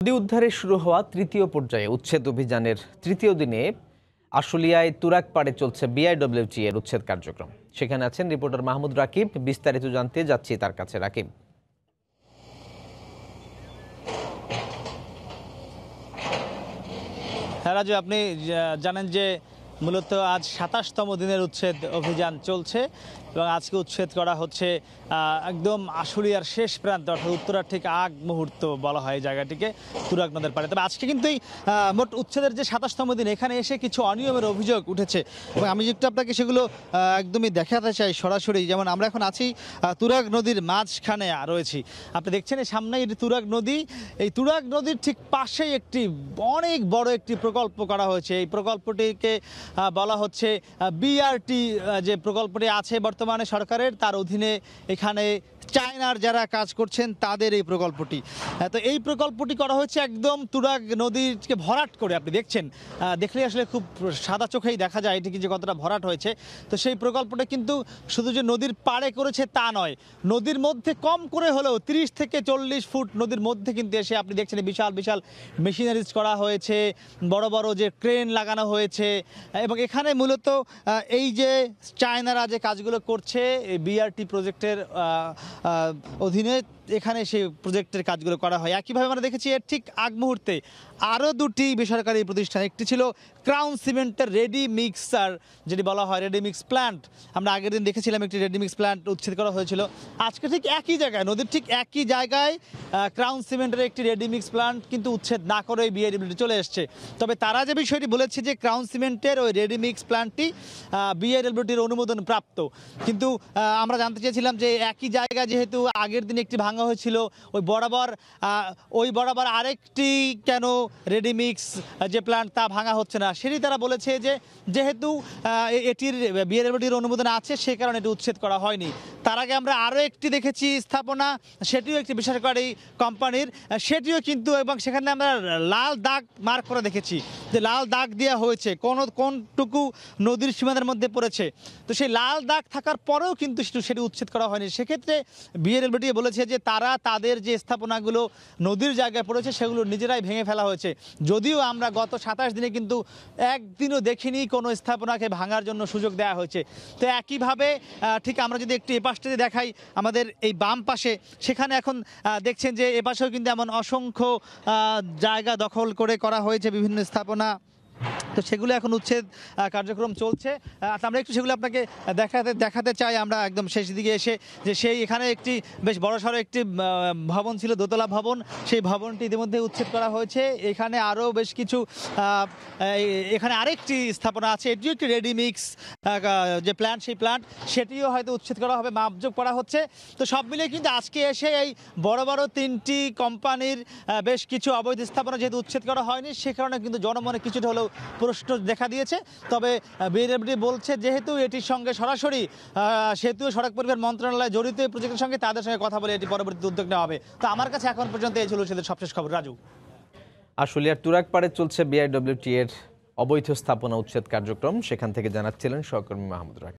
নদী উদ্ধারে শুরু হওয়া তৃতীয় পর্যায়ে উচ্ছেদ অভিযানের তৃতীয় দিনে আশুলিয়ায় তুরাক পাড়ে চলছে বিআইডব্লিউটি এর উচ্ছেদ কার্যক্রম। সেখানে আছেন রিপোর্টার মাহমুদ রাকিব। বিস্তারিত জানতে যাচ্ছি তার কাছে। রাকিব। হ্যাঁ রাজু, আপনি জানেন যে মূলত আজ সাতাশতম দিনের উচ্ছেদ অভিযান চলছে এবং আজকে উচ্ছেদ করা হচ্ছে একদম আশুলিয়ার শেষ প্রান্ত, অর্থাৎ উত্তরার ঠিক আগ মুহূর্ত বলা হয় জায়গাটিকে, তুরাগ নদের পাড়ে। তবে আজকে কিন্তু এই মোট উচ্ছেদের যে সাতাশতম দিন, এখানে এসে কিছু অনিয়মের অভিযোগ উঠেছে। এবং আমি একটু আপনাকে সেগুলো একদমই দেখাতে চাই সরাসরি। যেমন আমরা এখন আছি তুরাগ নদীর মাঝখানে রয়েছি। আপনি দেখছেন এই সামনেই তুরাগ নদী। এই তুরাগ নদীর ঠিক পাশেই একটি, অনেক বড় একটি প্রকল্প করা হয়েছে। এই প্রকল্পটিকে বলা হচ্ছে বিআরটি যে প্রকল্পটি আছে বর্তমানে সরকারের তার অধীনে এখানে চায়নার যারা কাজ করছেন তাদের এই প্রকল্পটি। তো এই প্রকল্পটি করা হয়েছে একদম তুরাগ নদীকে ভরাট করে, আপনি দেখছেন। দেখলে আসলে খুব সাদা চোখেই দেখা যায় এটি যে কতটা ভরাট হয়েছে। তো সেই প্রকল্পটা কিন্তু শুধু যে নদীর পাড়ে করেছে তা নয়, নদীর মধ্যে কম করে হলেও তিরিশ থেকে চল্লিশ ফুট নদীর মধ্যে কিন্তু এসে আপনি দেখছেন বিশাল বিশাল মেশিনারিজ করা হয়েছে, বড় বড় যে ক্রেন লাগানো হয়েছে। এবং এখানে মূলত এই যে চায়নারা যে কাজগুলো করছে বিআরটি প্রজেক্টের অধীনে এখানে সেই প্রজেক্টের কাজগুলো করা হয়। একইভাবে আমরা দেখেছি এর ঠিক আগ মুহূর্তে আরও দুটি বেসরকারি প্রতিষ্ঠান, একটি ছিল ক্রাউন সিমেন্টের রেডি মিক্সার যেটি বলা হয় রেডি মিক্স প্ল্যান্ট আমরা আগের দিন দেখেছিলাম একটি রেডি মিক্স প্ল্যান্ট উচ্ছেদ করা হয়েছিল। আজকে ঠিক একই জায়গায়, নদীর ঠিক একই জায়গায় ক্রাউন সিমেন্টের একটি রেডি মিক্স প্ল্যান্ট কিন্তু উচ্ছেদ না করে বিআইডব্লিউটি চলে এসছে। তবে তারা যে বিষয়টি বলেছে যে ক্রাউন সিমেন্টের ওই রেডি মিক্স প্ল্যান্টটি বিআইডব্লিউটির অনুমোদন প্রাপ্ত। কিন্তু আমরা জানতে চেয়েছিলাম যে একই জায়গায় যেহেতু আগের দিন একটি ভাঙা হয়েছিল। ওই বরাবর ওই বরাবর আরেকটি কেন রেডিমিক্স যে প্ল্যান্ট তা ভাঙা হচ্ছে না, সেটি তারা বলেছে যে, যেহেতু এটির বিআরএলটির অনুমোদন আছে, সে কারণে এটি উচ্ছেদ করা হয়নি। তার আগে আমরা আরও একটি দেখেছি স্থাপনা, সেটিও একটি বেসরকারি কোম্পানির। সেটিও কিন্তু এবং সেখানে আমরা লাল দাগ মার্ক করে দেখেছি যে লাল দাগ দেওয়া হয়েছে, কোন, কোনটুকু নদীর সীমানার মধ্যে পড়েছে। তো সেই লাল দাগ থাকার পরেও কিন্তু সেটি উচ্ছেদ করা হয়নি। সেক্ষেত্রে বিএনএলবিটি বলেছে যে তারা তাদের যে স্থাপনাগুলো নদীর জায়গায় পড়েছে, সেগুলো নিজেরাই ভেঙে ফেলা হয়েছে। যদিও আমরা গত সাতাশ দিনে কিন্তু একদিনও দেখিনি কোনো স্থাপনাকে ভাঙার জন্য সুযোগ দেওয়া হয়েছে। তো একইভাবে ঠিক আমরা যদি একটু এপাশটাতে দেখাই আমাদের এই বাম পাশে, সেখানে এখন দেখছেন যে এপাশেও কিন্তু এমন অসংখ্য জায়গা দখল করে করা হয়েছে বিভিন্ন স্থাপনা। তো সেগুলো এখন উচ্ছেদ কার্যক্রম চলছে। আহ, আমরা একটু সেগুলো আপনাকে দেখাতে দেখাতে চাই। আমরা একদম শেষ দিকে এসে যে সেই এখানে একটি বেশ বড় সড়ো একটি ভবন ছিল দোতলা ভবন। সেই ভবনটি ইতিমধ্যে উচ্ছেদ করা হয়েছে। এখানে আরও বেশ কিছু এখানে আরেকটি স্থাপনা আছে। এটিও একটি রেডিমিক্স যে প্ল্যান্ট সেই প্ল্যান্ট সেটিও হয়তো উচ্ছেদ করা হবে মাপযোগ করা হচ্ছে। তো সব মিলিয়ে কিন্তু আজকে এসে এই বড় বড় তিনটি কোম্পানির বেশ কিছু অবৈধ স্থাপনা যেহেতু উচ্ছেদ করা হয়নি সে কারণে কিন্তু জনমনে কিছুটা হলেও প্রশ্ন দেখা দিয়েছে। তবে বিএনএফডি বলছে যেহেতু এটির সঙ্গে সরাসরি সেতু সড়ক পরিবহন মন্ত্রণালয় জড়িত এই প্রজেক্টের সঙ্গে তাদের সঙ্গে কথা বলে এটি পরবর্তী উদ্যোগ নেওয়া হবে। তো আমার কাছে এখন পর্যন্ত এই ছিল সেদের সবশেষ খবর। রাজু। আসলে আশুলিয়ার তুরাকপাড়ে চলছে বিআইডব্লিউটি এর অবৈধ স্থাপনা উচ্ছেদ কার্যক্রম। সেখান থেকে জানাচ্ছিলেন সহকর্মী মাহমুদ রাকিব